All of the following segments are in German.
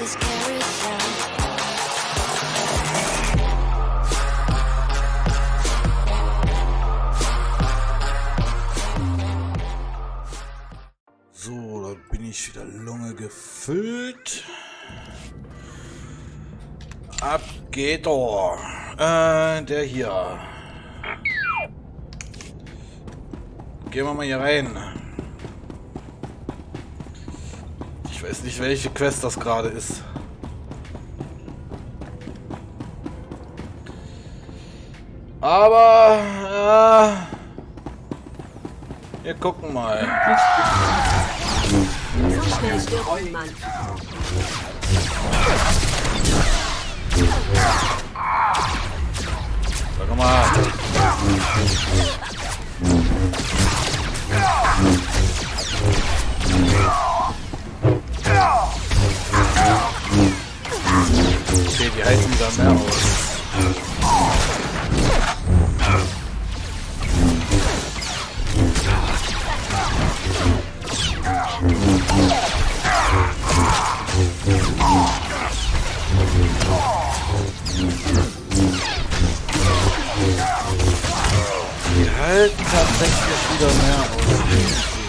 So, da bin ich wieder Lunge gefüllt. Ab geht er. Äh, der hier. Gehen wir mal hier rein. Ich weiß nicht, welche Quest das gerade ist. Aber, äh, wir gucken mal. Sag mal. Okay, die halten wieder mehr aus. Die halten tatsächlich wieder mehr aus.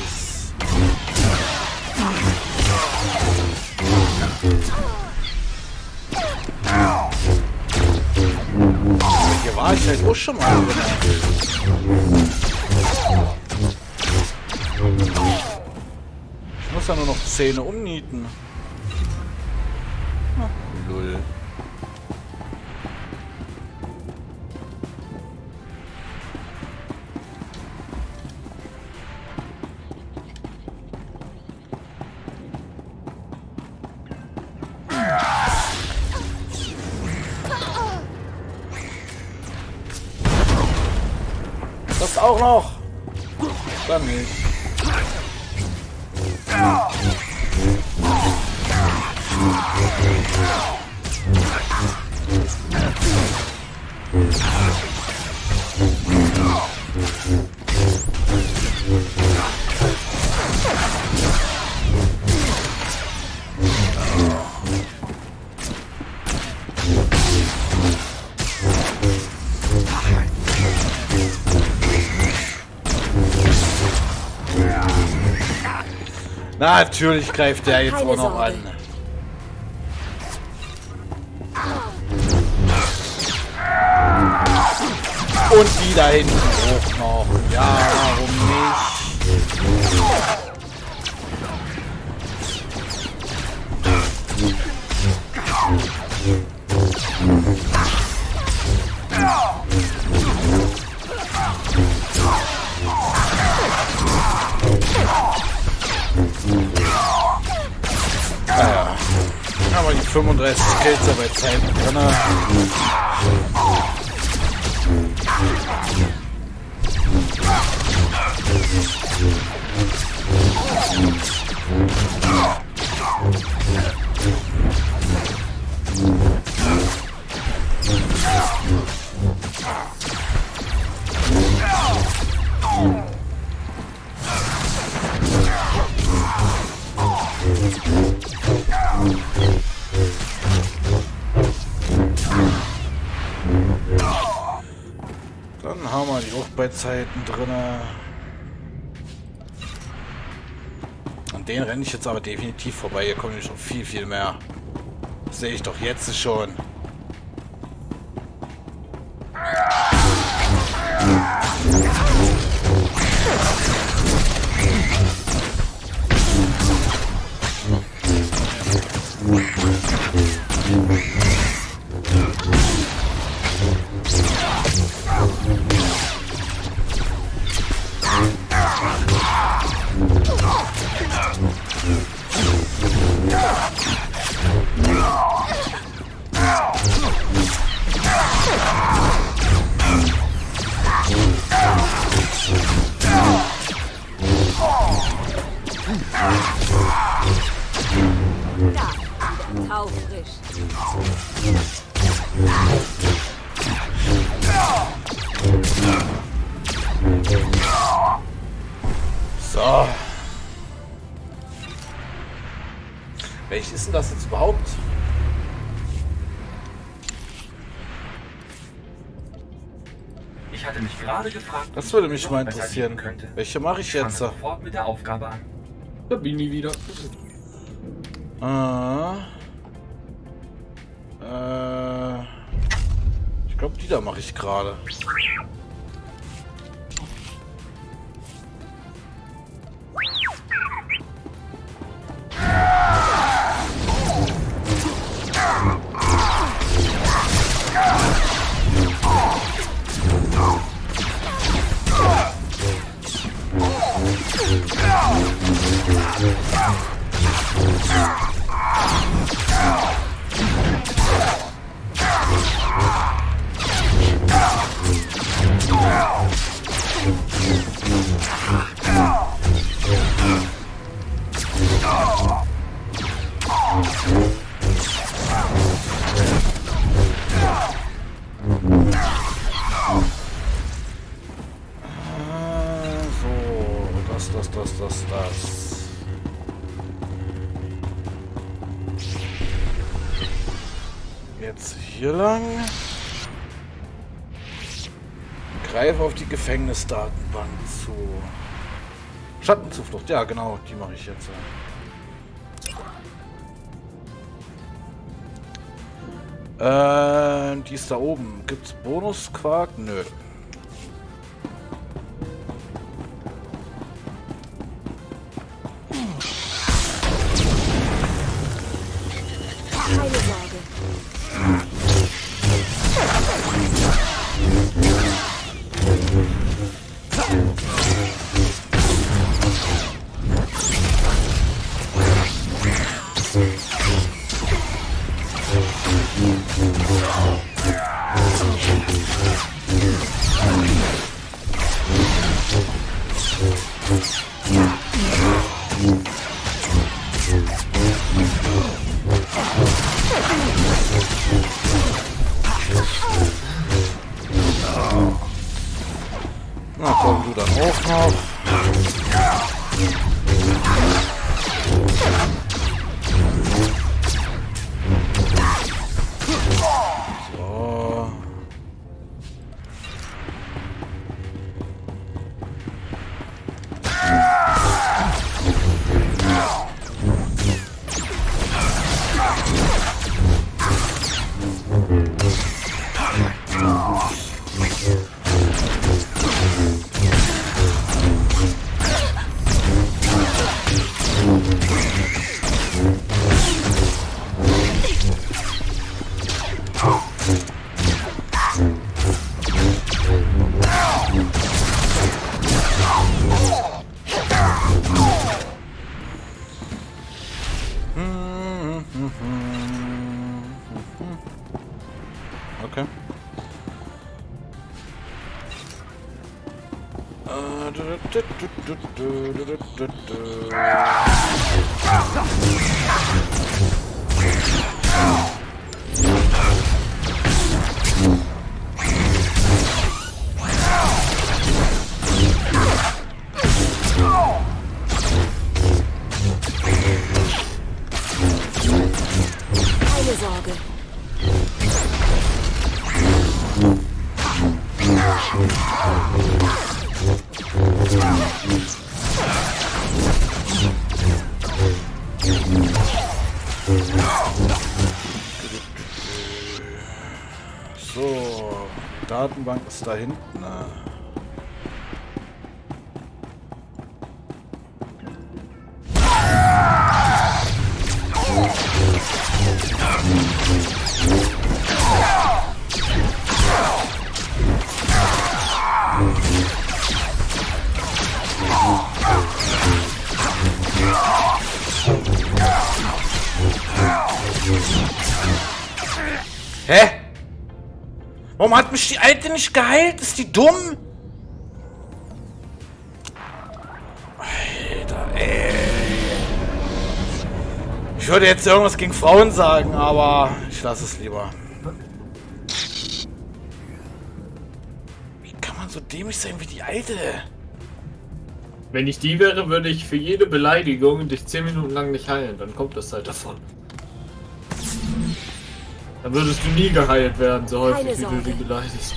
Halt auch schon mal. Ich muss ja nur noch Zähne umnieten. Ah, Lull. Natürlich greift der jetzt auch noch an. Und die da hinten auch noch. Ja, 35 Kills dabei Zeiten drin. Bei Zeiten drin. An den renne ich jetzt aber definitiv vorbei. Hier kommen noch viel, viel mehr. Das sehe ich doch jetzt schon. Taufrisch. So. Welches ist denn das jetzt überhaupt? Ich hatte mich gerade gefragt, Das würde mich mal interessieren. Welche mache ich Ich jetzt? sofort mit der Aufgabe an. Da bin ich wieder. Ah. Äh. Ich glaube, die da mache ich gerade. Oh, my God. Gefängnisdatenbank zu. Schattenzuflucht, ja genau, die mache ich jetzt. Äh, die ist da oben. Gibt's Bonusquark? Nö. Datenbank ist da hinten. äh. Hä? Warum hat mich die Alte nicht geheilt? Ist die dumm? Alter, ey. Ich würde jetzt irgendwas gegen Frauen sagen, aber ich lasse es lieber. Wie kann man so dämlich sein wie die Alte? Wenn ich die wäre, würde ich für jede Beleidigung dich 10 Minuten lang nicht heilen. Dann kommt das halt davon. Dann würdest du nie geheilt werden, so häufig Keine wie du die beleidigst.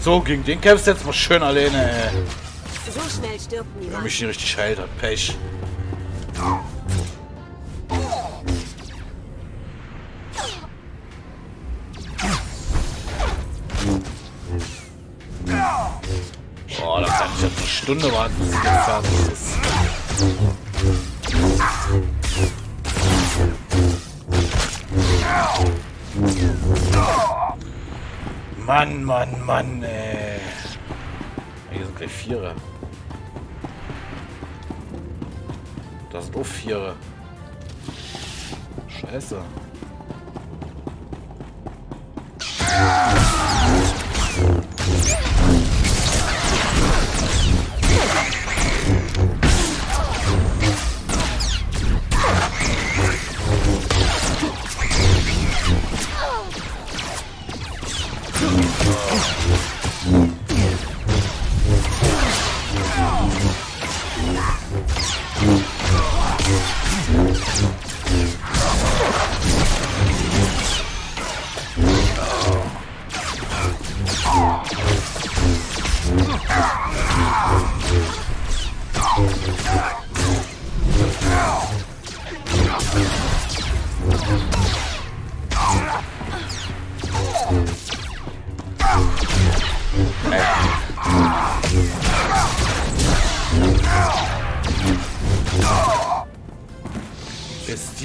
So, gegen den kämpfst du jetzt mal schön alleine, ey. So schnell stirbt Wenn niemand. mich nicht richtig heilt hat. Pech. Stunde warten, bis es fertig ist. Mann, Mann, Mann, ey. Hier sind gleich Vierer. Da sind auch Vierer. Scheiße.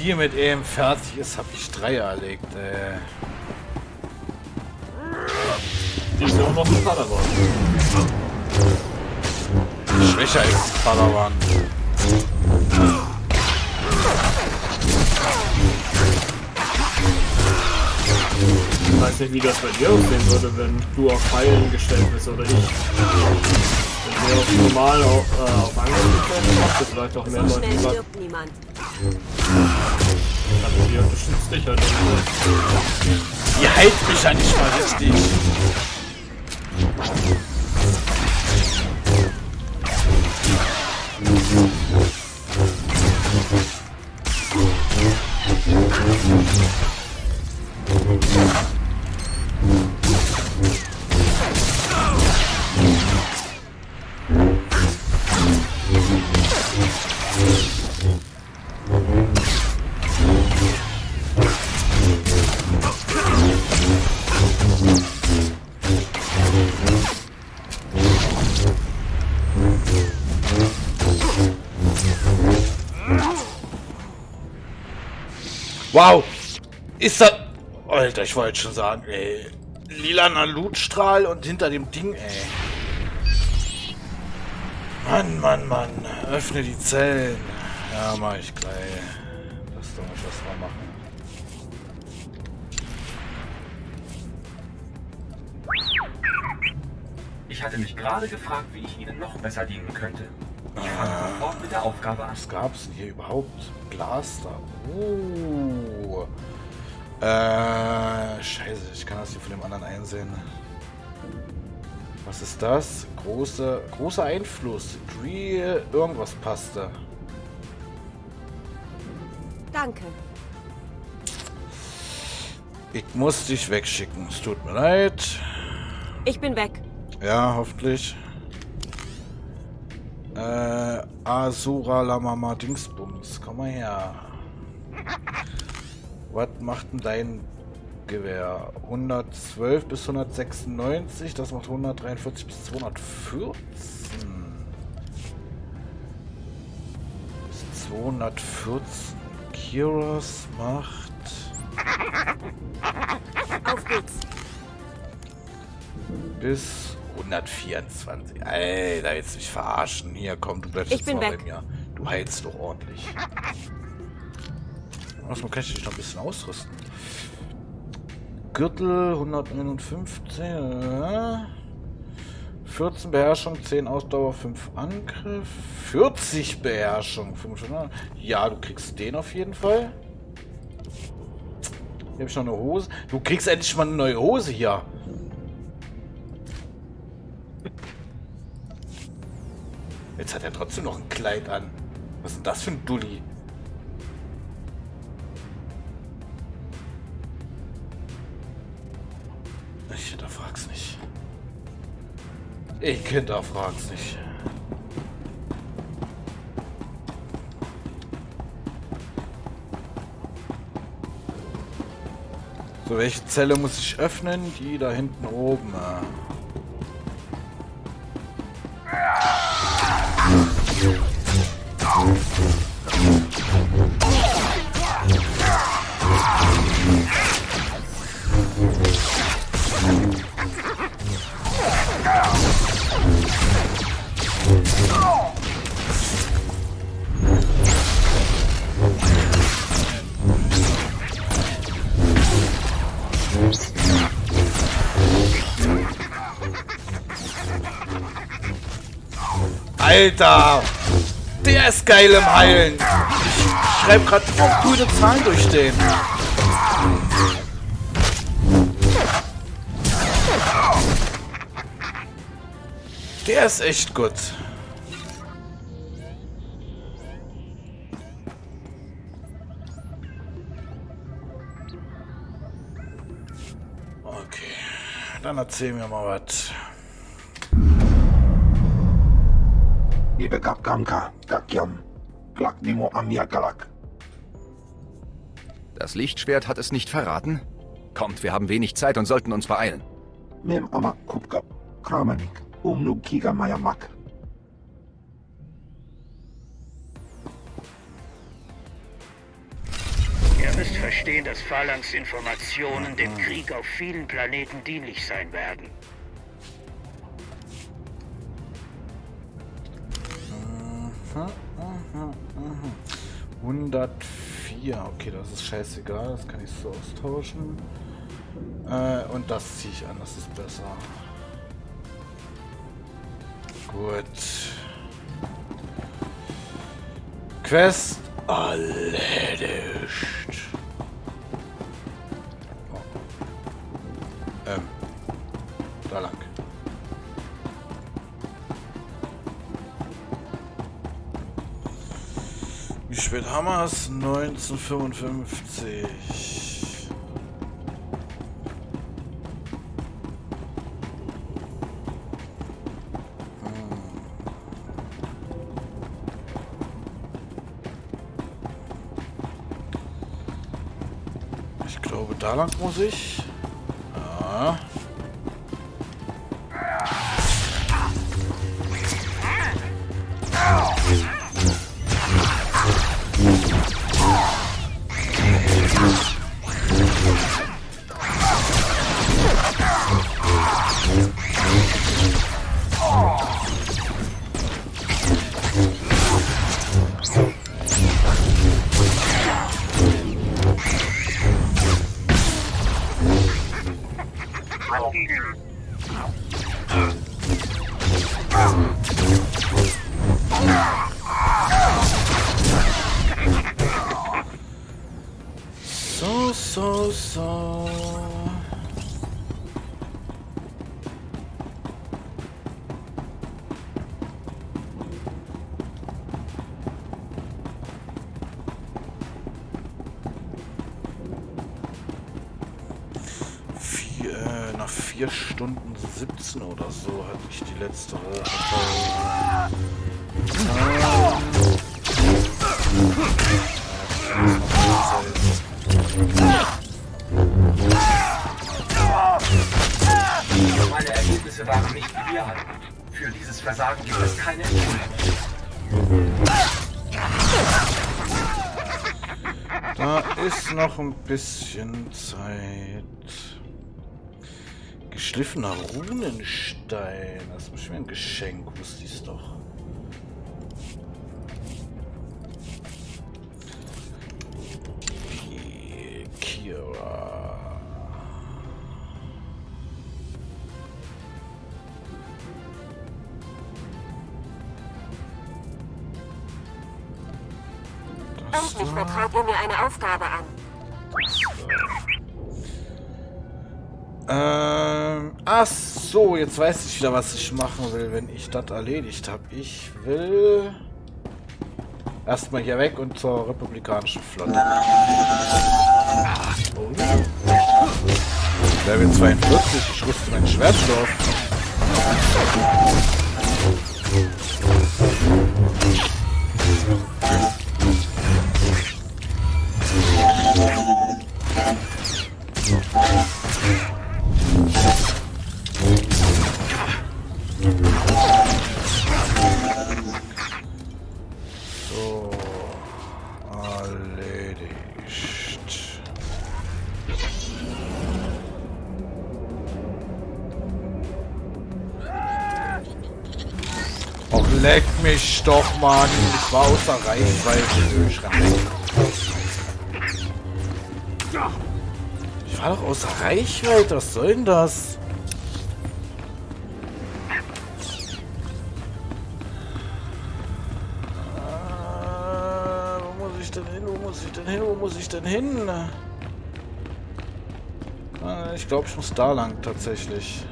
Die mit EM fertig ist, habe ich drei erlegt. Äh. Die ist auch noch ein Padawan. Schwächer als Padawan. Ich weiß nicht, wie das bei dir aussehen würde, wenn du auf Heilen gestellt bist oder ich. Wenn wir auf normal auf, äh, auf Angriff gestellt macht das vielleicht auch mehr Leute Also die unterstützt dich halt nicht. Die heilt mich ja nicht mal richtig. Wow! Ist das... Alter, ich wollte schon sagen, ey. Lilaner Lootstrahl und hinter dem Ding, ey. Mann, Mann, Mann. Öffne die Zellen. Ja, mach ich gleich. Lass doch mich was mal machen. Ich hatte mich gerade gefragt, wie ich Ihnen noch besser dienen könnte. Ich fange sofort mit der Aufgabe an. Was gab's denn hier überhaupt? Blaster. Oh. Äh, scheiße, ich kann das hier von dem anderen einsehen. Was ist das? Große, großer Einfluss. Tree, irgendwas passte. Danke. Ich muss dich wegschicken. Es tut mir leid. Ich bin weg. Ja, hoffentlich. Äh, Asura Lamama Dingsbums. Komm mal her. Was macht denn dein Gewehr? 112 bis 196, das macht 143 bis 214. Bis 214. Kiros macht... Auf geht's. bis 124. Alter, jetzt mich verarschen. Hier, komm, du bleibst Ich jetzt bin mal weg. bei mir. Du heilst doch ordentlich. Erstmal kann ich dich noch ein bisschen ausrüsten. Gürtel 159. äh, 14 Beherrschung, 10 Ausdauer, 5 Angriff. 40 Beherrschung, 500. Ja, du kriegst den auf jeden Fall. Hier habe ich noch eine Hose. Du kriegst endlich mal eine neue Hose hier. Jetzt hat er trotzdem noch ein Kleid an. Was ist denn das für ein Dulli? Ich hinterfrag's nicht. Ich hinterfrag's nicht. So, welche Zelle muss ich öffnen? Die da hinten oben. äh. Alter! Der ist geil im Heilen! Ich schreibe gerade gute Zahlen durch den. Der ist echt gut. Okay, dann erzähl mir mal was. Kapkamka, Kakyam, Glaknimo Amia Galak. Das Lichtschwert hat es nicht verraten? Kommt, wir haben wenig Zeit und sollten uns beeilen. Mem Amak Kupkap, Kramanik, Umnu Kiga Mayamak. Ihr müsst verstehen, dass Phalanx Informationen dem Krieg auf vielen Planeten dienlich sein werden. 104. Okay, das ist scheißegal. Das kann ich so austauschen. Äh, und das ziehe ich an. Das ist besser. Gut. Quest erledigt. Wir es? 1955. Hm. Ich glaube, da lang muss ich. 17 oder so hatte ich die letzte. Meine Ergebnisse waren nicht ideal. Für dieses Versagen gibt es keine. Da ist noch ein bisschen Zeit. Geschliffener Runenstein. Das ist bestimmt ein Geschenk. Wusste doch. Ki- Kira. Das Endlich vertraut ihr mir eine Aufgabe an. Ähm, ach so, jetzt weiß ich wieder, was ich machen will, wenn ich das erledigt habe. Ich will erstmal hier weg und zur republikanischen Flotte. Level 42, ich rüste mein Schwert auf. Mann. Ich war außer Reichweite. Ich war doch außer Reichweite. Was soll denn das? Äh, wo muss ich denn hin? Wo muss ich denn hin? Wo muss ich denn hin? Äh, ich glaube, ich muss da lang tatsächlich.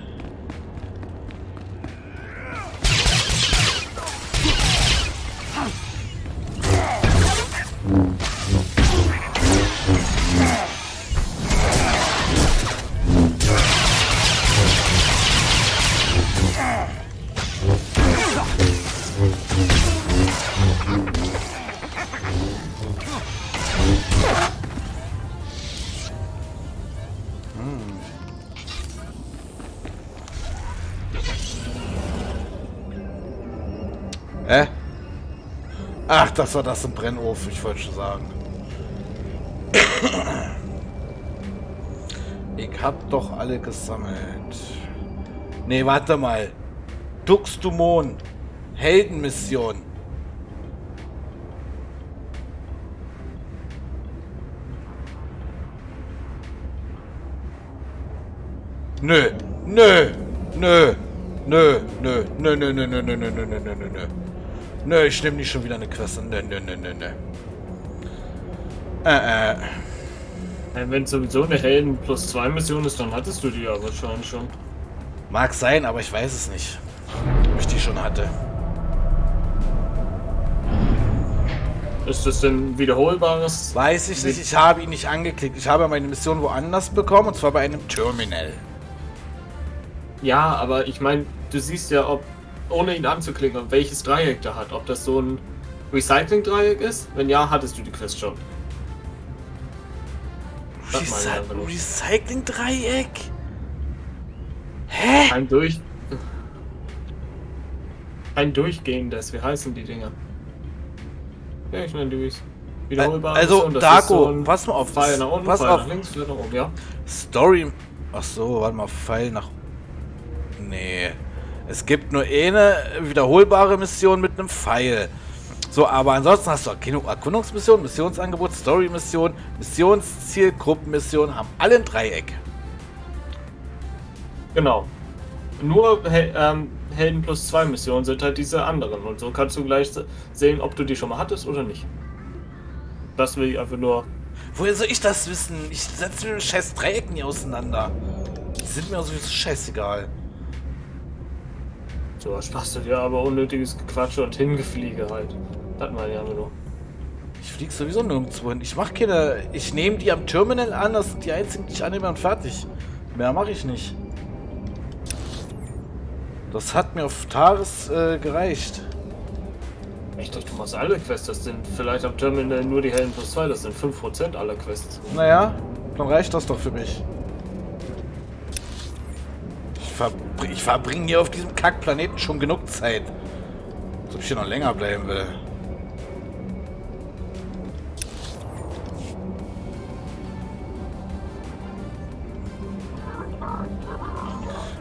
Hä? Ach, das war das im Brennofen, ich wollte schon sagen. Ich hab doch alle gesammelt. Nee, warte mal. Duxtumon. Heldenmission. Nö. Nö. Nö. Nö. Nö. Nö, nö, nö, nö, nö, nö, nö, nö, nö, nö, ich nehme nicht schon wieder eine Quest. Nö, nö, nö, nö, nö. Äh, äh. Wenn es sowieso eine Helden plus 2 Mission ist, dann hattest du die ja wahrscheinlich schon. Mag sein, aber ich weiß es nicht. Ob ich die schon hatte. Ist das denn wiederholbares? Weiß ich nicht, ich habe ihn nicht angeklickt. Ich habe meine Mission woanders bekommen, und zwar bei einem Terminal. Ja, aber ich meine, du siehst ja, ob, ohne ihn anzuklicken, welches Dreieck der hat. Ob das so ein Recycling-Dreieck ist? Wenn ja, hattest du die Quest schon. Recy. Recycling-Dreieck? Hä? Ein durch. Ein durchgehendes, wie heißen die Dinger? Ja, ich nenne die wiederholbare Also, Darko, so pass mal auf, Pfeil nach unten, pass Pfeil auf. nach links, Pfeil nach oben, ja. Story. Ach so, warte mal, Pfeil nach. Nee. Es gibt nur eine wiederholbare Mission mit einem Pfeil. So, aber ansonsten hast du Erkundungsmission, Missionsangebot, Story-Mission, Missionsziel, Gruppenmission, haben alle ein Dreieck. Genau. Nur ähm, Helden plus 2 Missionen sind halt diese anderen. Und so kannst du gleich se- sehen, ob du die schon mal hattest oder nicht. Das will ich einfach nur. Woher soll ich das wissen? Ich setze mir scheiß Dreieck nie auseinander. Die sind mir sowieso scheißegal. So was sparst du dir aber unnötiges Gequatsche und Hingefliege halt. Das meine ich einfach nur. Ich fliege sowieso nirgendwo hin. Ich mache keine. Ich nehme die am Terminal an, das sind die einzigen, die ich annehme und fertig. Mehr mache ich nicht. Das hat mir auf Tages äh, gereicht. Ich dachte, du machst alle Quests. Das sind vielleicht am Terminal nur die Helden plus 2. Das sind 5% aller Quests. Naja, dann reicht das doch für mich. Ich, verbr ich verbringe hier auf diesem Kackplaneten schon genug Zeit. Als ob ich hier noch länger bleiben will.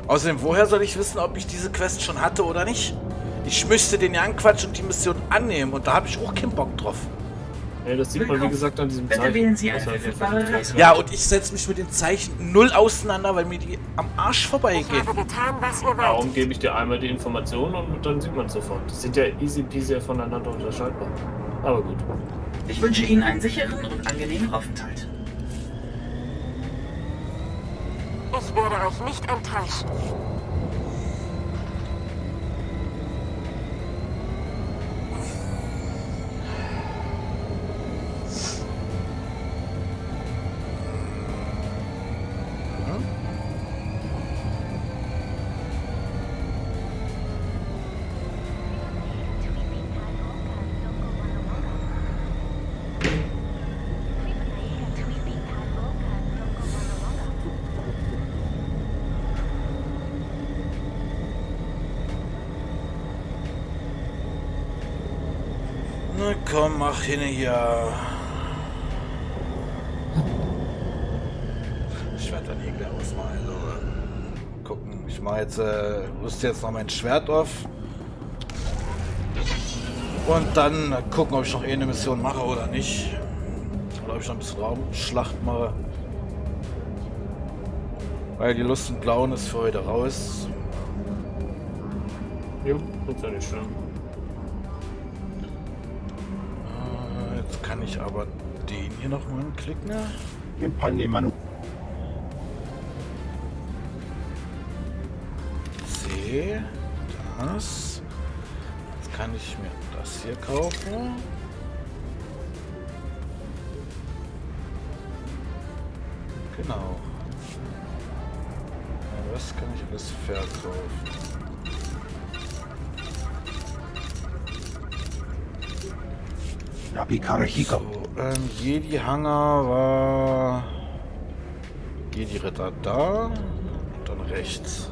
Außerdem, woher soll ich wissen, ob ich diese Quest schon hatte oder nicht? Ich müsste den ja anquatschen und die Mission annehmen und da habe ich auch keinen Bock drauf. Ja, das sieht man wie gesagt an diesem Bitte Zeichen. wählen Sie eine Das Reise. Ja, und ich setze mich mit den Zeichen null auseinander, weil mir die am Arsch Ich vorbeigehen. habe getan, was ihr wollt. Darum gebe ich dir einmal die Informationen und dann sieht man es sofort. Die sind ja easy peasy voneinander unterscheidbar. Aber gut. Ich wünsche Ihnen einen sicheren und angenehmen Aufenthalt. Ich werde euch nicht enttäuschen. Hin hier. Ich werde dann irgendwie ausmalen. Also, gucken. Ich mache jetzt, äh, rüste jetzt noch mein Schwert auf. Und dann gucken, ob ich noch eine Mission mache oder nicht. Oder ob ich noch ein bisschen Raumschlacht mache. Weil die Lust und Laune ist für heute raus. Jo, ist ja nicht schlimm. Ich aber den hier noch mal anklicken. Impale Manu. C. Das. Jetzt kann ich mir das hier kaufen. Genau. Ja, Das kann ich alles verkaufen. Napikara Hika. So, ähm, Jedi-Hangar war... Jedi-Ritter da. Und dann rechts.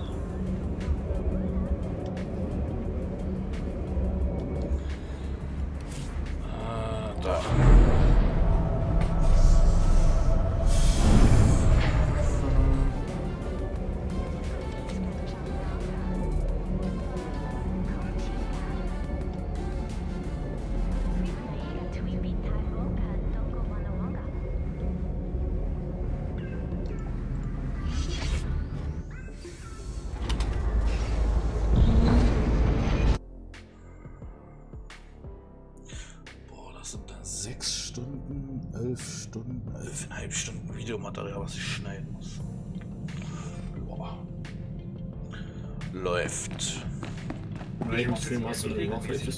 Noch? Welches?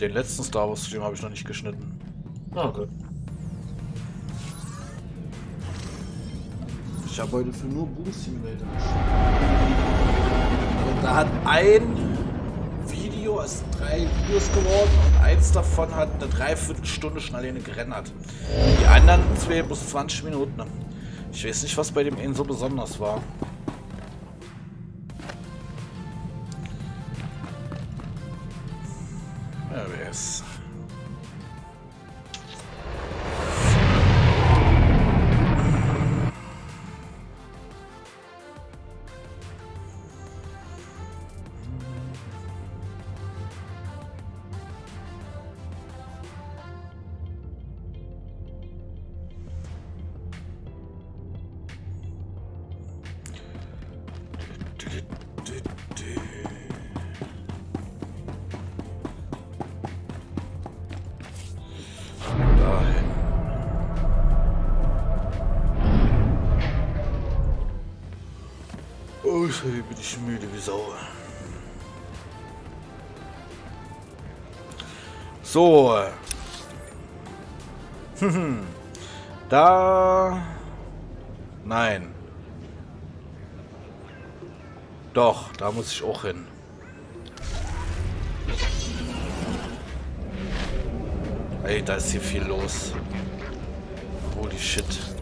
Den letzten Star Wars Stream habe ich noch nicht geschnitten. Ah, okay. Ich habe heute für nur Boom Simulator Und da hat ein Video, es sind drei Videos geworden und eins davon hat eine Dreiviertelstunde schon alleine gerendert. Die anderen zwei bis 20 Minuten. Ich weiß nicht, was bei dem einen so besonders war. Bin ich müde wie Sau. So. da. Nein. Doch, da muss ich auch hin. Ey, da ist hier viel los. Holy shit.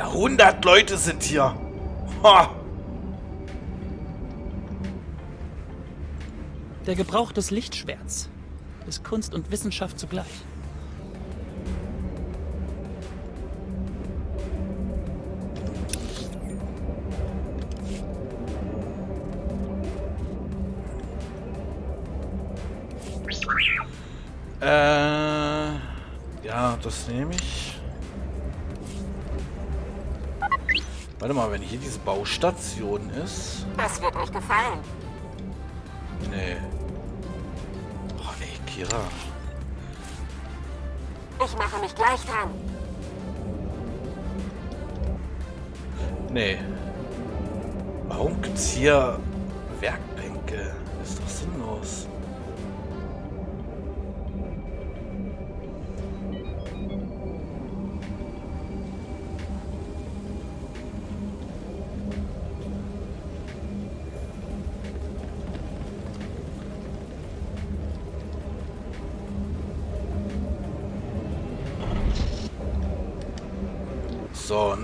Da 100 Leute sind hier. Ha! Der Gebrauch des Lichtschwerts ist Kunst und Wissenschaft zugleich. Äh, ja, das nehme ich. Warte mal, wenn hier diese Baustation ist. Das wird euch gefallen. Nee. Oh, ey, Kira. Ich mache mich gleich dran. Nee. Warum gibt's hier Werkbänke?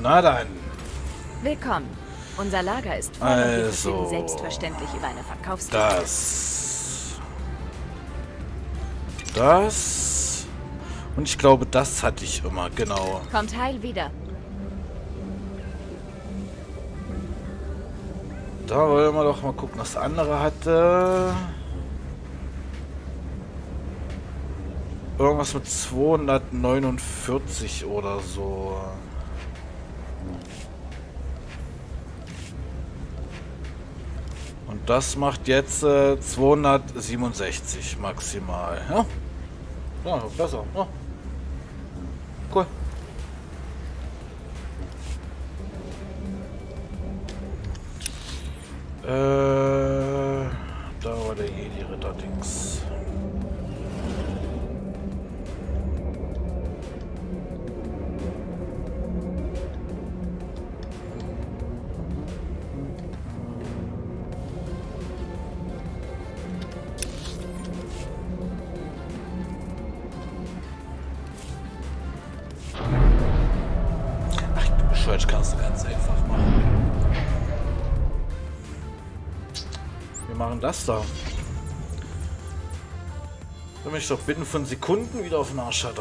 Na dann. Willkommen. Unser Lager ist voll und wir Also, selbstverständlich über eine Verkaufskarte. Das. Das. Und ich glaube, das hatte ich immer, genau. Kommt heil wieder. Da wollen wir doch mal gucken, was der andere hatte. Irgendwas mit 249 oder so. Und das macht jetzt äh, 267 maximal. Ja, ja besser. Ja. Cool. Äh, das da. Wenn mich doch binnen von Sekunden wieder auf den Arsch hat.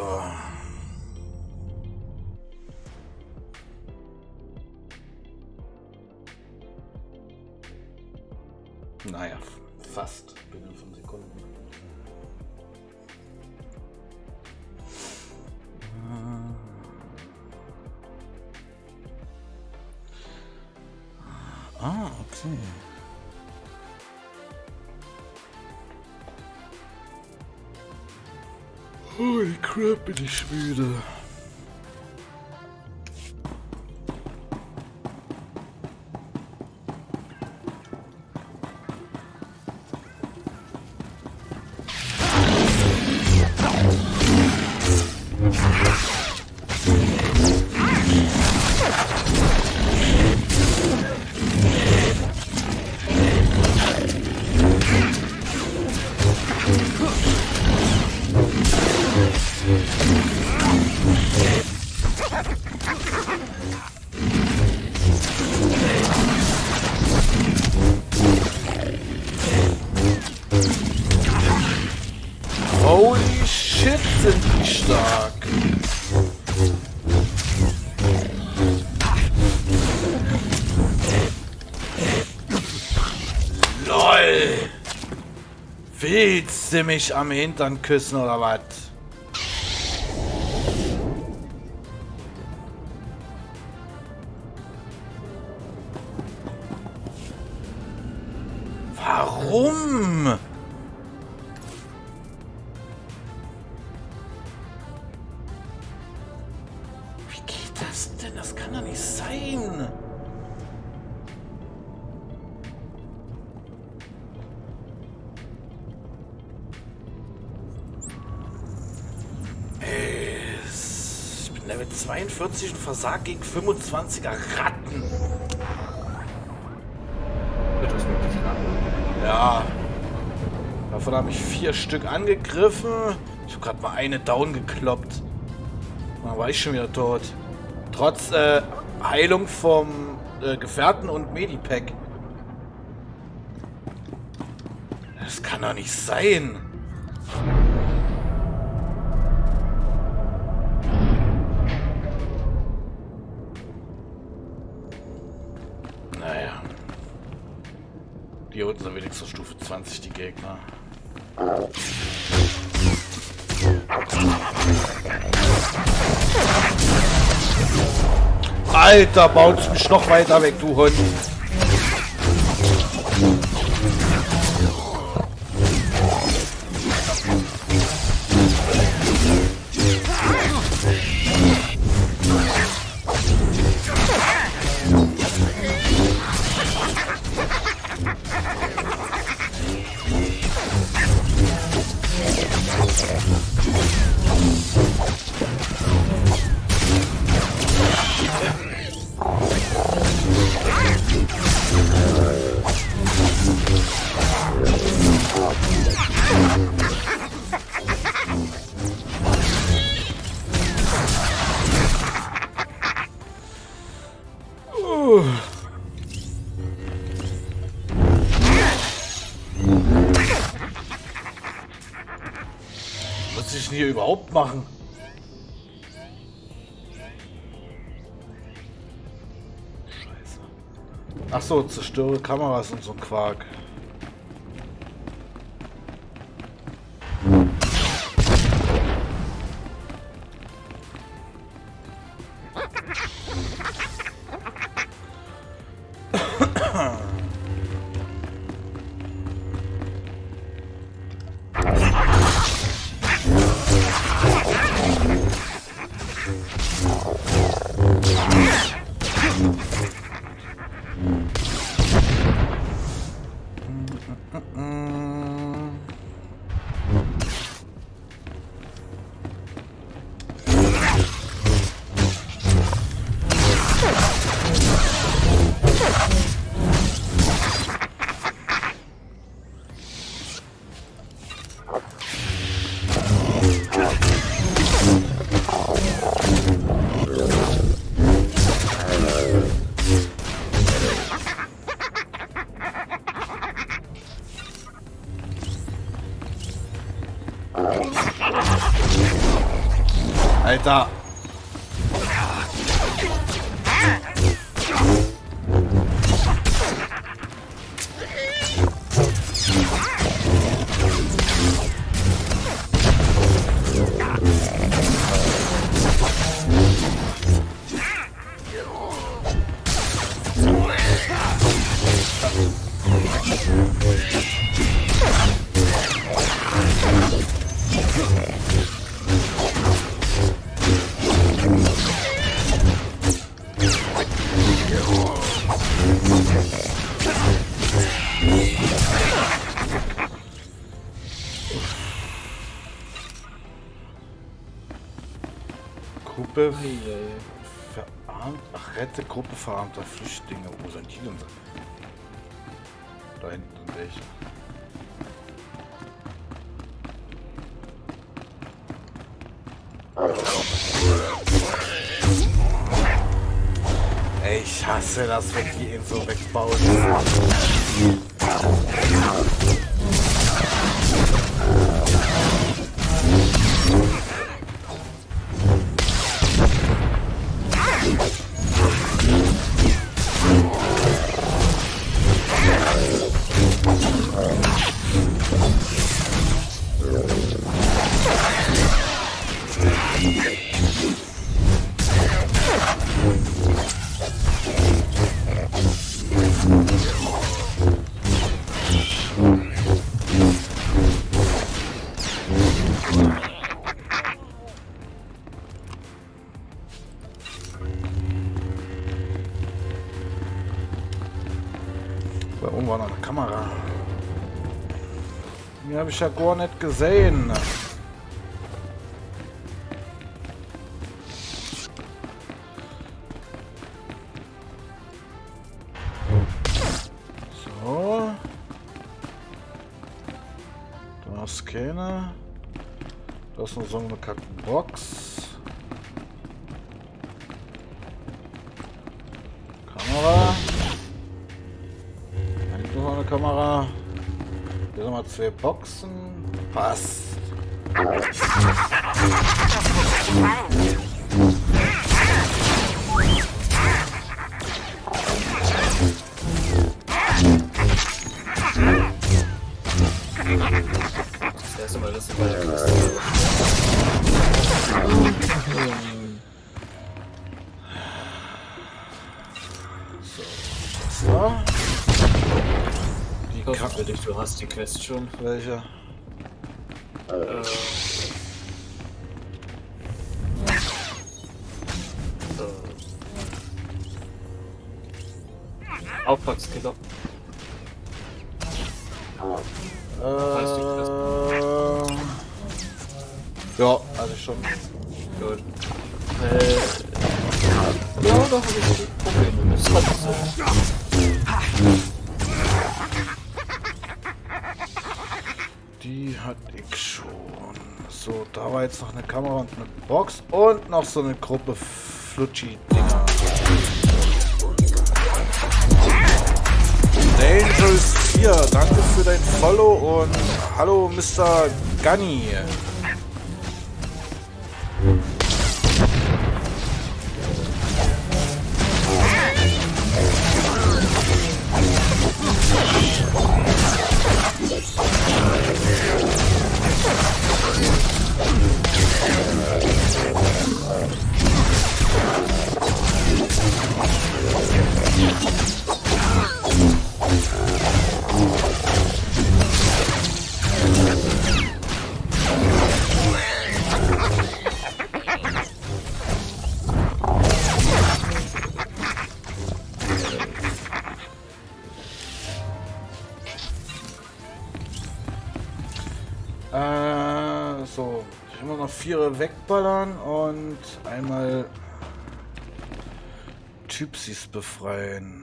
Crap, Willst du mich am Hintern küssen oder was? 42 und versag gegen 25er Ratten. Wird das wirklich raten? Ja. Davon habe ich vier Stück angegriffen. Ich habe gerade mal eine down gekloppt. Dann war ich schon wieder tot. Trotz äh, Heilung vom äh, Gefährten und Medipack. Das kann doch nicht sein. Alter, baut mich noch weiter weg, du Hund. Scheiße. Ach so, zerstöre Kameras und so ein Quark. da Fischdinge. Wo sind die denn? Da hinten sind welche. Ey, ich hasse das, wenn die ihn so wegbauen. Ich ja gar nicht gesehen. Quest schon. welche? Ich schon. So, da war jetzt noch eine Kamera und eine Box und noch so eine Gruppe Flutschi-Dinger. Dangerous 4, danke für dein Follow und hallo Mr. Gunny. Typsis befreien.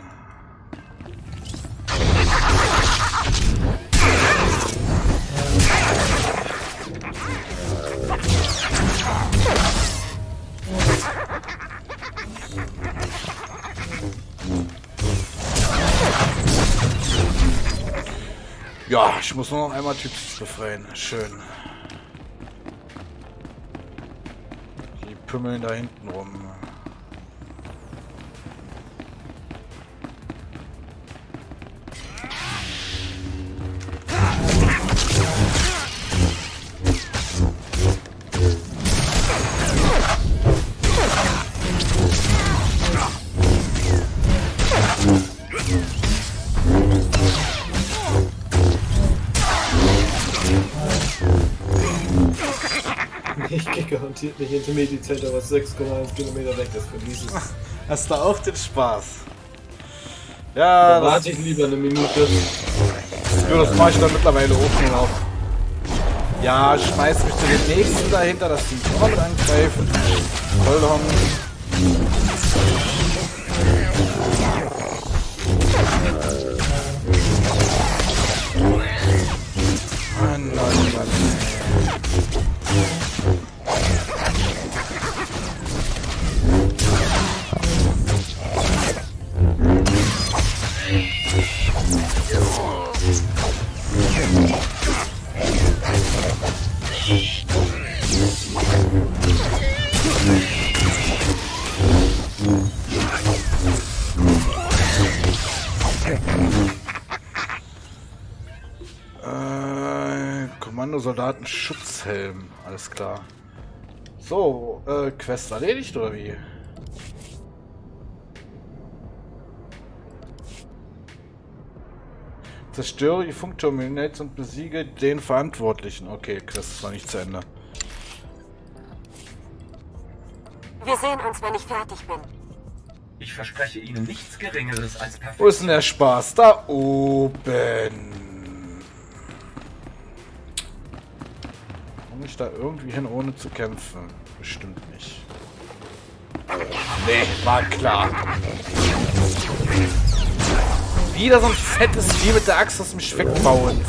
Ja, ich muss nur noch einmal Typsis befreien. Schön. Die pümmeln da hinten rum. Garantiert nicht die Zelt, was 6,1 Kilometer weg ist für dieses. Hast du auch den Spaß? Ja, Da warte ich lieber eine Minute. ja, das mache ich dann mittlerweile auch nur noch. Ja, schmeiß mich zu den nächsten dahinter, dass die mit angreifen. Vollhong. Kommandosoldaten Schutzhelm, alles klar. So, äh, Quest erledigt oder wie? Zerstöre die Funkterminals und besiege den Verantwortlichen. Okay, Quest ist noch nicht zu Ende. Wir sehen uns, wenn ich fertig bin. Ich verspreche Ihnen nichts Geringeres als Wo ist perfekt. denn der Spaß? Da oben. Komme ich da irgendwie hin, ohne zu kämpfen? Bestimmt nicht. Nee, war klar. Wieder so ein fettes Vieh mit der Axt aus dem Speck bauen.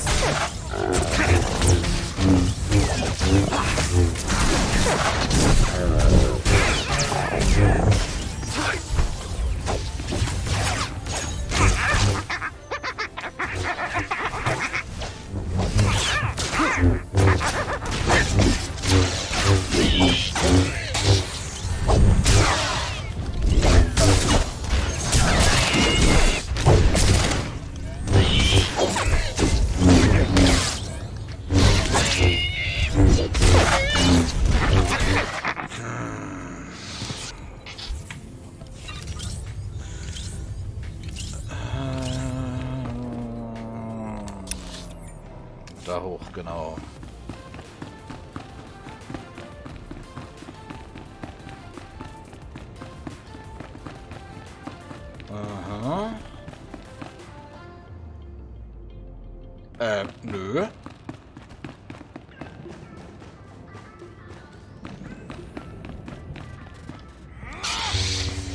Äh, nö.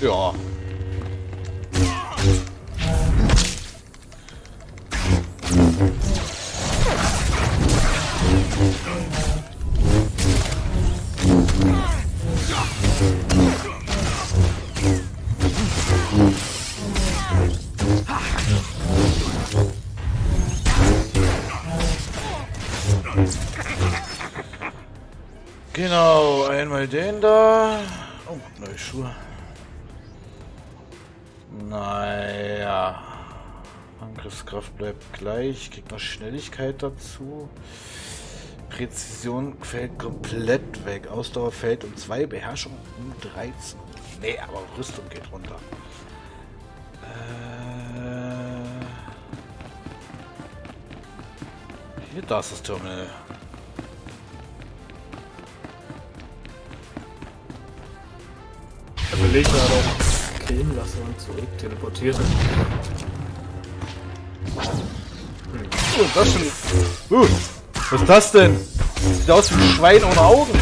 Ja. Einmal den da. Oh, neue Schuhe. Naja. Angriffskraft bleibt gleich. Kriegt noch Schnelligkeit dazu. Präzision fällt komplett weg. Ausdauer fällt um 2, Beherrschung um 13. Nee, aber Rüstung geht runter. Äh, hier, da ist das Terminal. Überlegt er doch killen lassen und zurück teleportiert. Oh, das schon. Uh, was ist das denn? Sieht aus wie ein Schwein ohne Augen.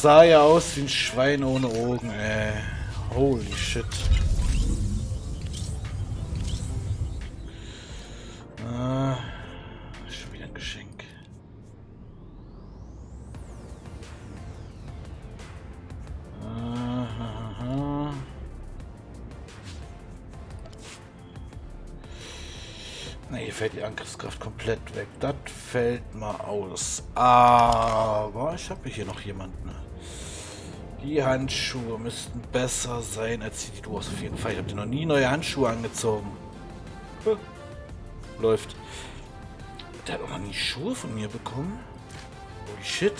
Sah ja aus wie ein Schwein ohne Augen, ey. Holy shit. Ah, schon wieder ein Geschenk. Na, hier fällt die Angriffskraft komplett weg. Das fällt mal aus. Aber ich habe hier noch jemanden. Die Handschuhe müssten besser sein als die, die du hast. Auf jeden Fall. Ich habe dir noch nie neue Handschuhe angezogen. Läuft. Der hat auch noch nie Schuhe von mir bekommen. Holy shit.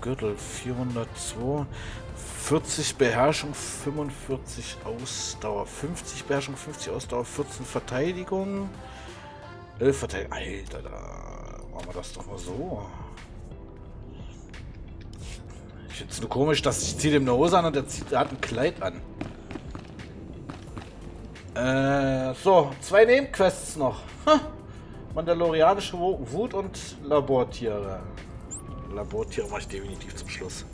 Gürtel 402. 40 Beherrschung, 45 Ausdauer, 50 Beherrschung, 50 Ausdauer, 14 Verteidigung, 11 Verteidigung. Alter, da machen wir das doch mal so. Ich finde es nur komisch, dass ich ziehe dem eine Hose an und er, zieht, hat ein Kleid an. Äh, so, zwei Nebenquests noch. Ha. Mandalorianische Wu- Wut und Labortiere. Labortiere mache ich definitiv zum Schluss.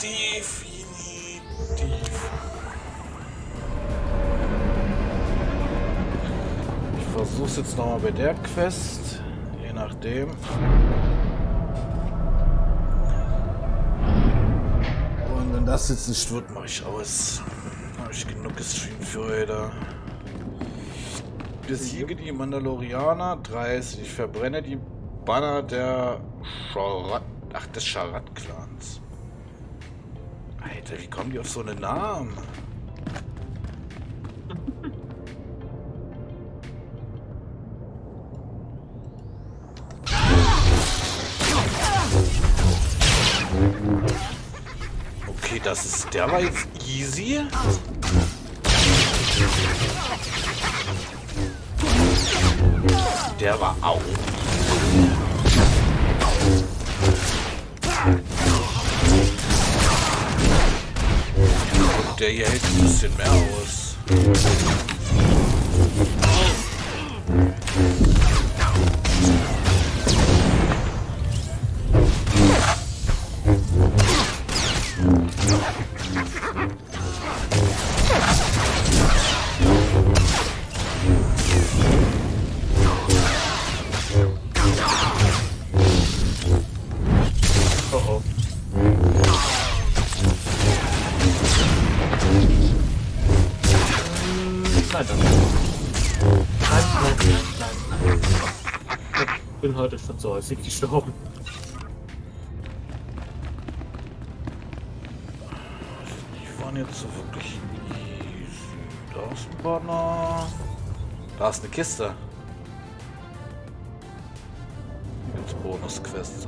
Definitiv. Ich versuch's jetzt nochmal bei der Quest. Je nachdem. Das jetzt nicht wird, mache ich aus. Habe ich genug gestreamt für heute. Besiege die Mandalorianer 30. Ich verbrenne die Banner der Charat, ach, des Charat-Clans. Alter, wie kommen die auf so einen Namen? Das ist. Der war jetzt easy. Der war auch. Und der hier hält ein bisschen mehr aus. Bin heute schon so häufig gestorben. Kiste. Jetzt Bonusquest.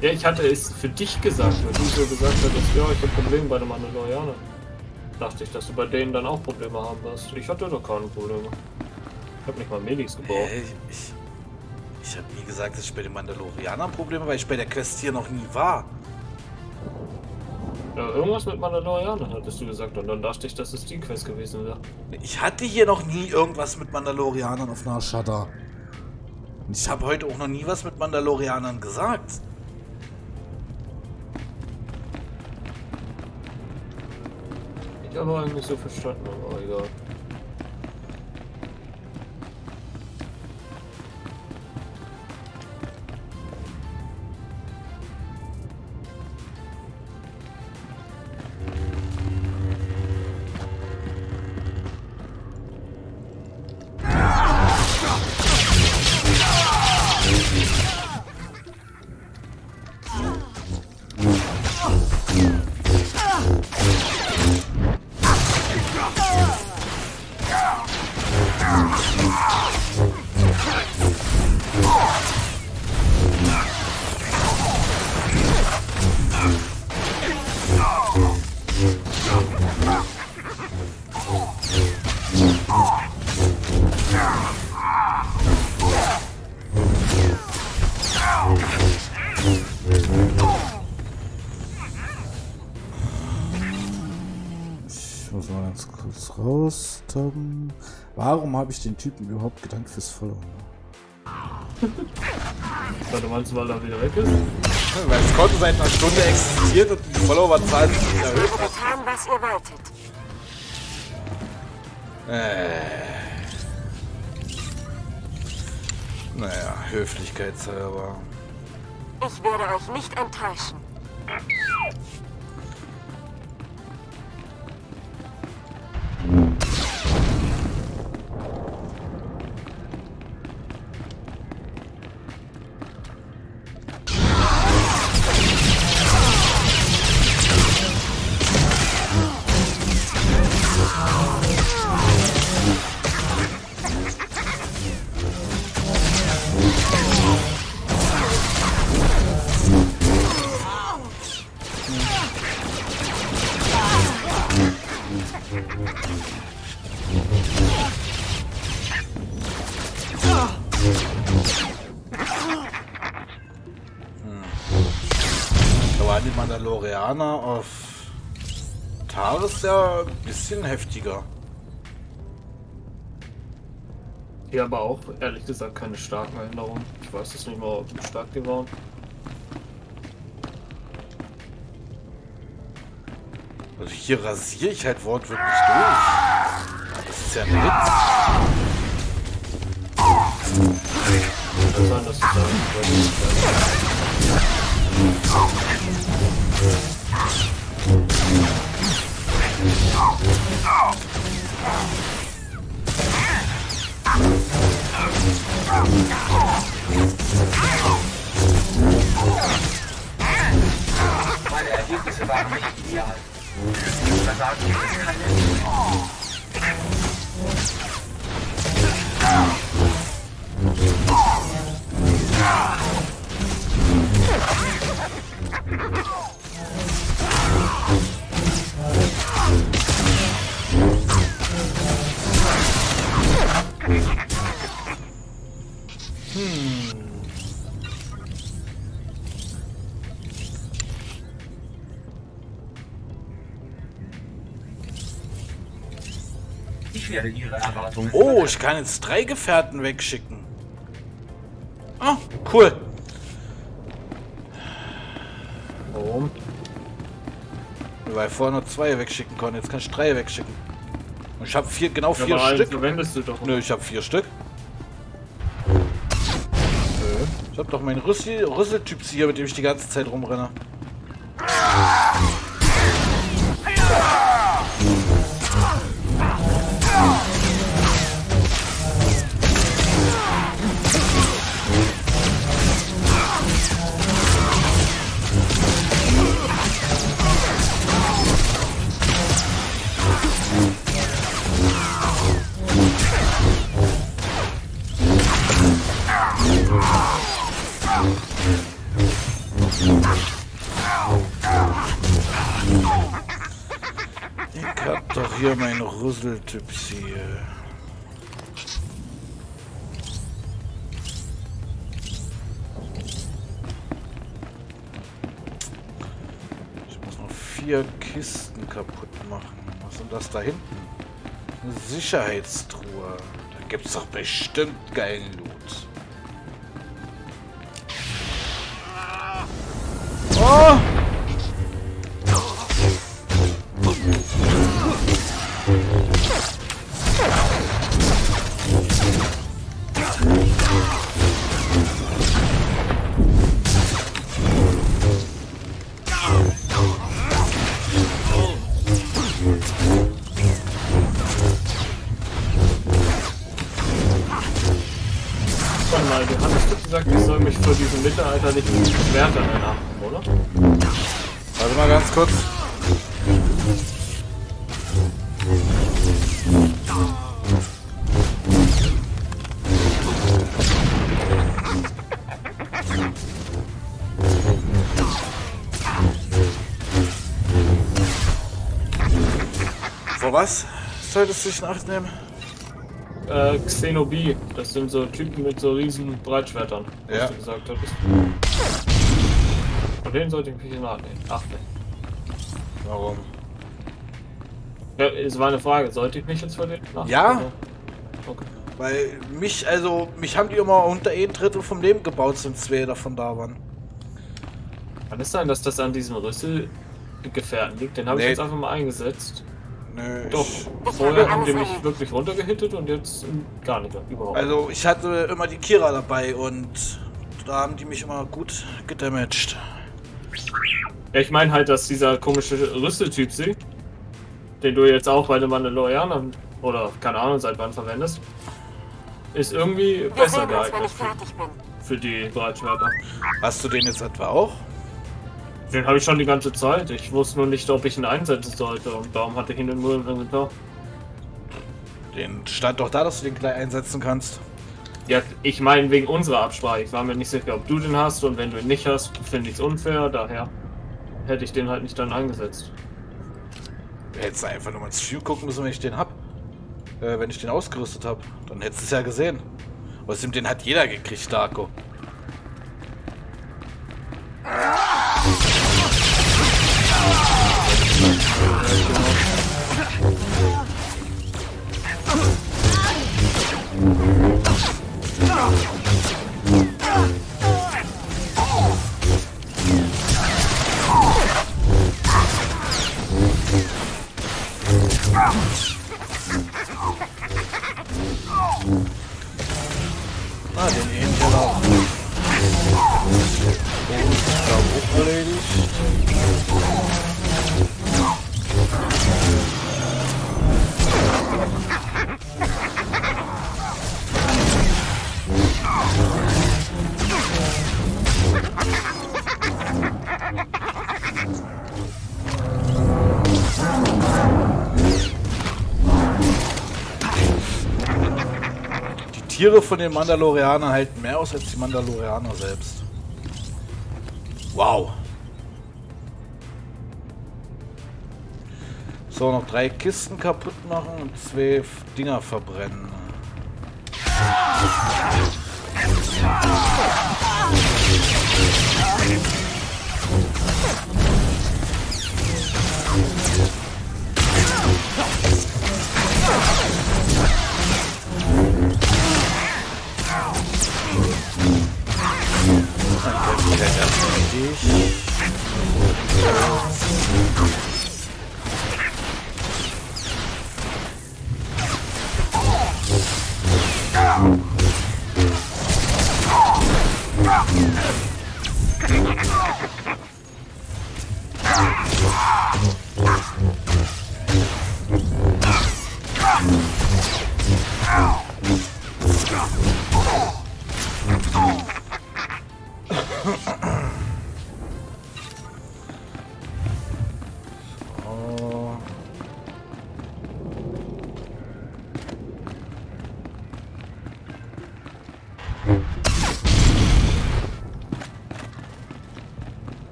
Ja, ich hatte es für dich gesagt, weil du so gesagt hattest, ja, ich habe Probleme bei den Mandalorianern. Dachte ich, dass du bei denen dann auch Probleme haben wirst. Ich hatte doch keine Probleme. Ich habe nicht mal Medis gebraucht. Hä, ich ich habe nie gesagt, dass ich bei den Mandalorianern Probleme weil ich bei der Quest hier noch nie war. Ja, irgendwas mit Mandalorianern hattest du gesagt und dann dachte ich, dass es die Quest gewesen wäre. Ich hatte hier noch nie irgendwas mit Mandalorianern auf. Und ich habe heute auch noch nie was mit Mandalorianern gesagt. Habe eigentlich so verstanden, aber egal. Tom. Warum habe ich den Typen überhaupt gedankt fürs Follow? Warte, meinst du, weil er wieder weg ist? Weil das Konto seit einer Stunde existiert und die Followerzahl sich erhöht hat. Getan, was ihr wolltet. Äh. Naja, höflichkeitshalber. Ich werde euch nicht enttäuschen. Bisschen heftiger. Hier aber auch, ehrlich gesagt, keine starken Erinnerungen. Ich weiß jetzt nicht mal, wie stark die waren. Also hier rasiere ich halt wortwörtlich durch. Das ist ja ein Witz. Kann sein, dass du sagen, Erwartungen. Oh, ich kann jetzt drei Gefährten wegschicken. Ah, cool. Warum? Weil ich vorher nur zwei wegschicken konnte. Jetzt kann ich drei wegschicken. Und ich habe vier, genau Ja, vier aber einen Stück. verwendest du doch. Nö, ich habe vier Stück. Nö. Ich habe doch meinen Rüssel- Rüsseltyp hier, mit dem ich die ganze Zeit rumrenne. Rüsseltyp hier. Ich muss noch vier Kisten kaputt machen. Was ist denn das da hinten? Eine Sicherheitstruhe. Da gibt's doch bestimmt geilen Loot. Oh! Solltest du dich in Acht nehmen? Äh, Xenobi, das sind so Typen mit so riesen Breitschwertern, was Ja. du gesagt hattest. Von denen sollte ich mich in Acht nehmen. Acht nehmen. Warum? Ja, es war eine Frage, sollte ich mich jetzt vor denen achten? Ja. Okay. Weil mich, also, mich haben die immer unter ein Drittel vom Leben gebaut, sind zwei davon da waren. Kann es sein, dass das an diesem Rüsselgefährten liegt? Den habe Nee. ich jetzt einfach mal eingesetzt. Nö, Doch, vorher haben die mich wirklich runtergehittet und jetzt gar nicht mehr, überhaupt. also ich hatte immer die Kira dabei und da haben die mich immer gut gedamaged. Ja, ich meine halt, dass dieser komische Rüsseltyp sie, den du jetzt auch bei den Mandalorianern oder keine Ahnung seit wann verwendest, ist irgendwie Wir besser sehen geeignet für, für die Breitschwerter. Hast du den jetzt etwa auch? Den habe ich schon die ganze Zeit. Ich wusste nur nicht, ob ich ihn einsetzen sollte und darum hatte ich ihn nur im Inventar. Den stand doch da, dass du den gleich einsetzen kannst. Ja, ich meine wegen unserer Absprache. Ich war mir nicht sicher, ob du den hast und wenn du ihn nicht hast, finde ich es unfair. Daher hätte ich den halt nicht dann eingesetzt. hättest du einfach nur mal ins Stream gucken müssen, wenn ich den hab. Äh, wenn ich den ausgerüstet habe. Dann hättest du es ja gesehen. Außerdem, den hat jeder gekriegt, Darko. Tiere von den Mandalorianern halten mehr aus als die Mandalorianer selbst. Wow. So, noch drei Kisten kaputt machen und zwei Dinger verbrennen.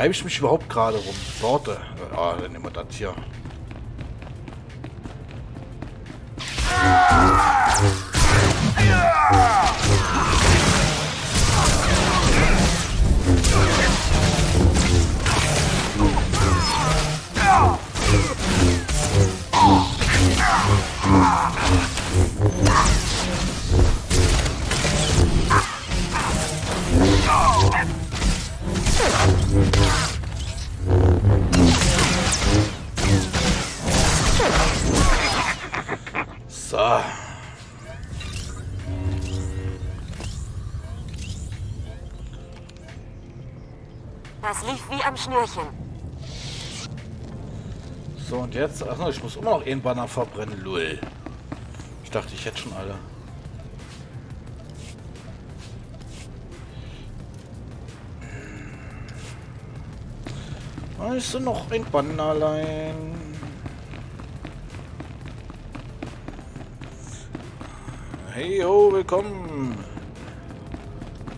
Treibe ich mich überhaupt gerade rum? Sorte. Ah, dann nehmen wir das hier. So. Schnürchen. So, und jetzt? Achso, ich muss immer noch einen Banner verbrennen, lull. Ich dachte, ich hätte schon alle. Weißt du noch ein Banner allein? Hey ho, willkommen.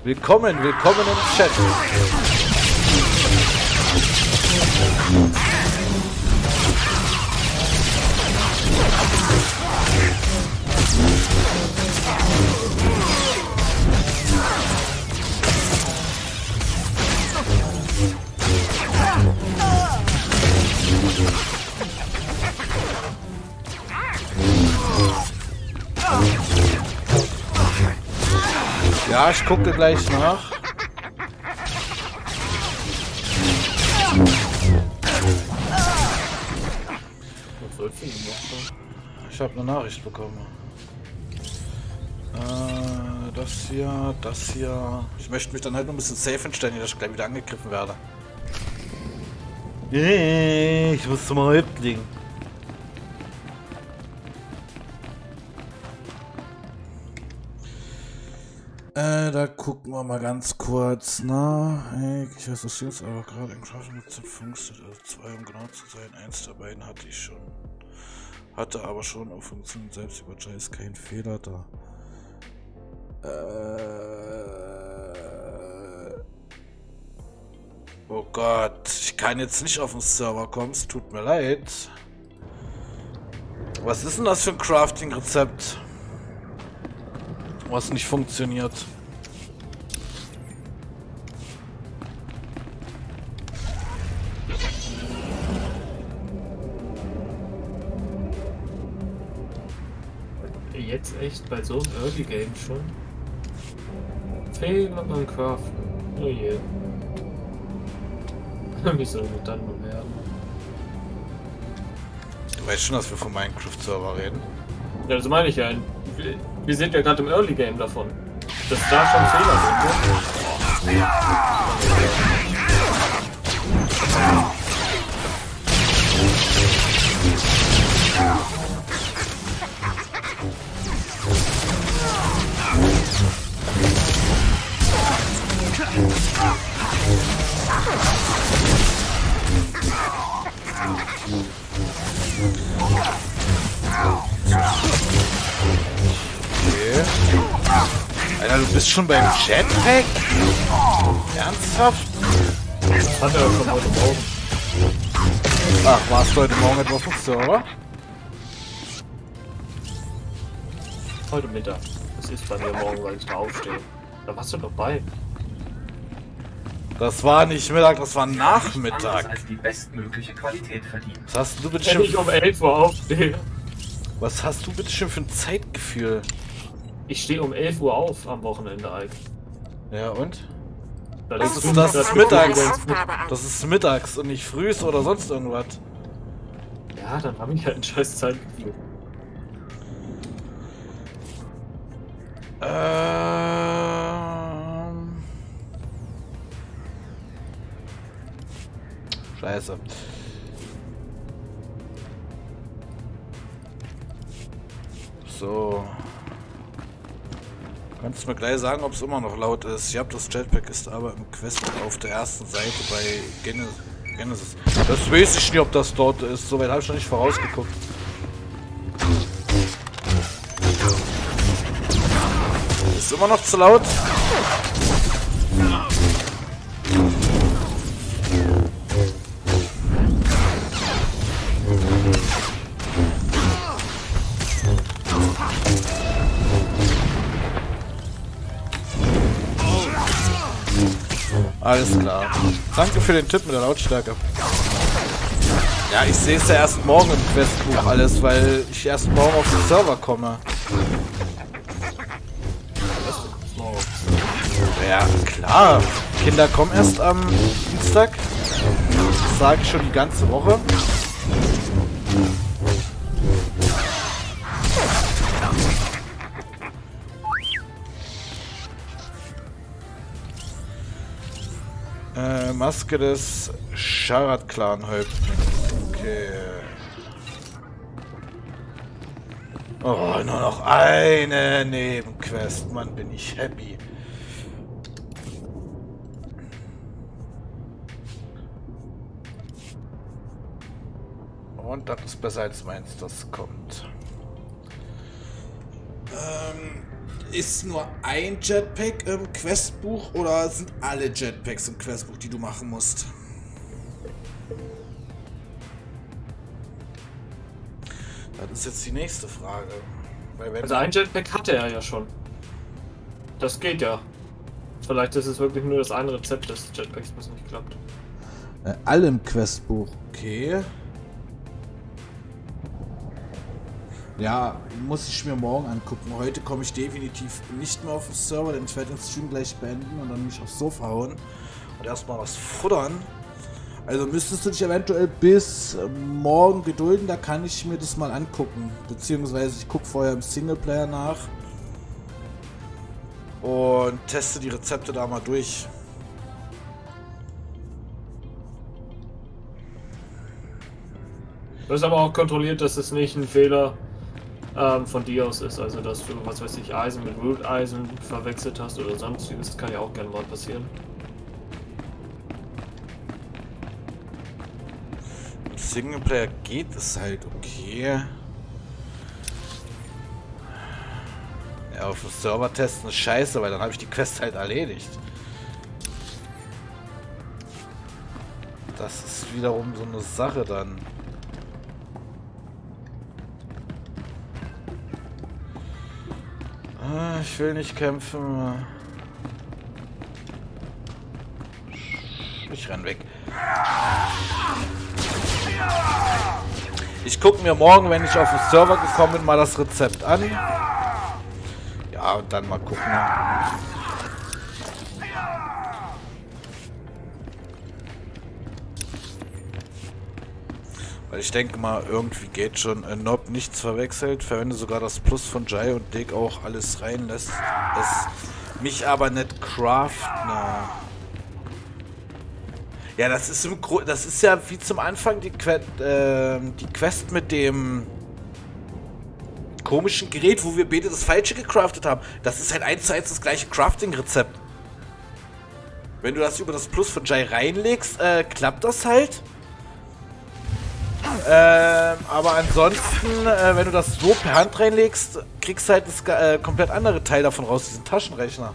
Willkommen, willkommen im Chat. Ja, ich gucke gleich nach. Habe eine Nachricht bekommen. Äh, das hier, das hier. Ich möchte mich dann halt noch ein bisschen safe entstellen, dass ich gleich wieder angegriffen werde. Äh, Ich muss zum Häuptling. Äh, da gucken wir mal ganz kurz. Na, hey, ich weiß das jetzt aber gerade im Schaffen mit zum Funktion, also zwei um genau zu sein. Eins der beiden hatte ich schon. Hatte aber schon auf Funktion selbst über ist kein Fehler da. Äh, oh Gott, ich kann jetzt nicht auf den Server kommen, es tut mir leid. Was ist denn das für ein Crafting-Rezept? Was nicht funktioniert. Echt bei so einem Early Game schon? Fehler beim Craften. Oh je. Wie soll das dann nur werden? Du weißt schon, dass wir vom Minecraft-Server reden. Ja, das meine ich ja. Wir, sind ja gerade im Early Game davon. Dass da schon Fehler sind. Ne? Okay. Alter, du bist schon beim Jetpack? Ernsthaft? Das hat er schon heute Morgen. Ach, warst du heute Morgen etwa auf dem Server? Heute Mittag. Das ist bei mir morgen, weil ich da aufstehe. Da warst du doch bei. Das war nicht Mittag, das war Nachmittag. als die bestmögliche Qualität verdient. Was hast du bitte Wenn ich schon, um 11 Uhr aufstehe. was hast du bitte schon für ein Zeitgefühl? Ich stehe um 11 Uhr auf am Wochenende eigentlich. Ja und? Da Das ist- das da ist legst du mittags. Das ist mittags und nicht frühs oder sonst irgendwas. Ja, dann habe ich halt ein scheiß Zeitgefühl. Ähm. Scheiße. So. Kannst du mir gleich sagen, ob es immer noch laut ist? Ich habe das Jetpack ist aber im Quest auf der ersten Seite bei Gene- Genesis. Das weiß ich nicht, ob das dort ist. Soweit habe ich noch nicht vorausgeguckt. Ist immer noch zu laut? Alles klar. Danke für den Tipp mit der Lautstärke. Ja, ich sehe es ja erst morgen im Questbuch alles, weil ich erst morgen auf den Server komme. Ja, klar. Kinder kommen erst am Dienstag. Das sage ich schon die ganze Woche. Äh, Maske des Sharat-Clan-Häuptlings. Okay. Oh, nur noch eine Nebenquest. Mann, bin ich happy. Und das ist besser als meins, das kommt. Ist nur ein Jetpack im Questbuch oder sind alle Jetpacks im Questbuch, die du machen musst? Das ist jetzt die nächste Frage. Weil wenn Also ein Jetpack hatte er ja schon. Das geht ja. Vielleicht ist es wirklich nur das eine Rezept des Jetpacks, was nicht klappt. Äh, alle im Questbuch. Okay. Ja, muss ich mir morgen angucken. Heute komme ich definitiv nicht mehr auf den Server, denn ich werde den Stream gleich beenden und dann mich aufs Sofa hauen und erstmal was futtern. Also müsstest du dich eventuell bis morgen gedulden, da kann ich mir das mal angucken. Beziehungsweise ich gucke vorher im Singleplayer nach und teste die Rezepte da mal durch. Du hast aber auch kontrolliert, dass es nicht ein Fehler ähm, von dir aus ist. Also, dass du, was weiß ich, Eisen mit Root-Eisen verwechselt hast oder sonstiges. Das kann ja auch gerne mal passieren. Singleplayer geht es halt okay. Ja, auf dem Server testen ist scheiße, weil dann habe ich die Quest halt erledigt. Das ist wiederum so eine Sache dann. Ich will nicht kämpfen. Ich renn weg. Ich gucke mir morgen, wenn ich auf den Server gekommen bin, mal das Rezept an. Ja, und dann mal gucken. Weil ich denke mal, irgendwie geht schon. Äh, Nob nichts verwechselt. Verwende sogar das Plus von Jai und Dick auch alles reinlässt. Es mich aber nicht craften. Ja, das ist im Gro das ist ja wie zum Anfang die, que äh, die Quest mit dem komischen Gerät, wo wir beide das falsche gecraftet haben. Das ist halt eins zu eins das gleiche Crafting-Rezept. Wenn du das über das Plus von Jai reinlegst, äh, klappt das halt. Ähm, aber ansonsten, äh, wenn du das so per Hand reinlegst, kriegst du halt das äh, komplett andere Teil davon raus, diesen Taschenrechner.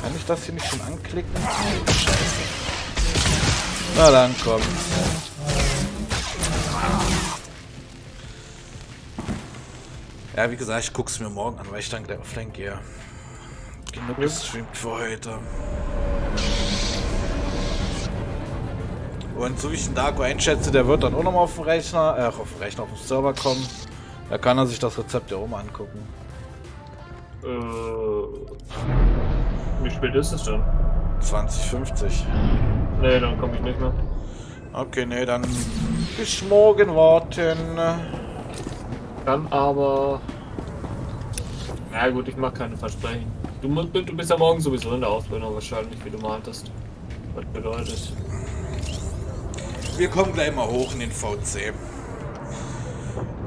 Kann ich das hier nicht schon anklicken? Scheiße. Na dann kommt. Ja, wie gesagt, ich guck's mir morgen an, weil ich dann gleich offline gehe. Genug gestreamt für heute. Und so wie ich den Darko einschätze, der wird dann auch nochmal auf dem Rechner, äh, auf dem Rechner, auf den Server kommen. Da kann er sich das Rezept ja auch mal angucken. Äh, wie spät ist es denn? 2050. Nee, dann komme ich nicht mehr. Okay, nee, dann bis morgen warten. Kann aber. Na gut, ich mache keine Versprechen. Du, musst, du bist ja morgen sowieso in der Ausbildung wahrscheinlich, wie du meintest. Was bedeutet? Wir kommen gleich mal hoch in den VC.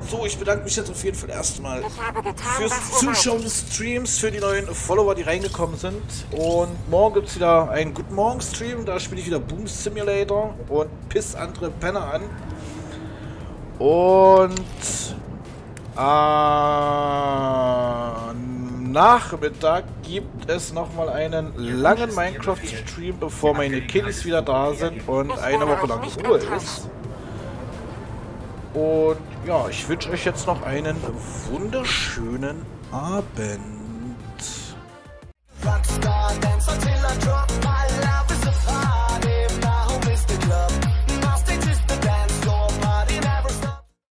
So, ich bedanke mich jetzt auf jeden Fall erstmal fürs Zuschauen des Streams, für die neuen Follower, die reingekommen sind. Und morgen gibt es wieder einen Guten Morgen Stream. Da spiele ich wieder Boom Simulator und piss andere Penner an. Und äh, Nachmittag gibt es nochmal einen langen Minecraft-Stream, bevor meine Kids wieder da sind und eine Woche lang Ruhe ist. Und ja, ich wünsche euch jetzt noch einen wunderschönen Abend. Rockstar, Dancer, Killer, Drop.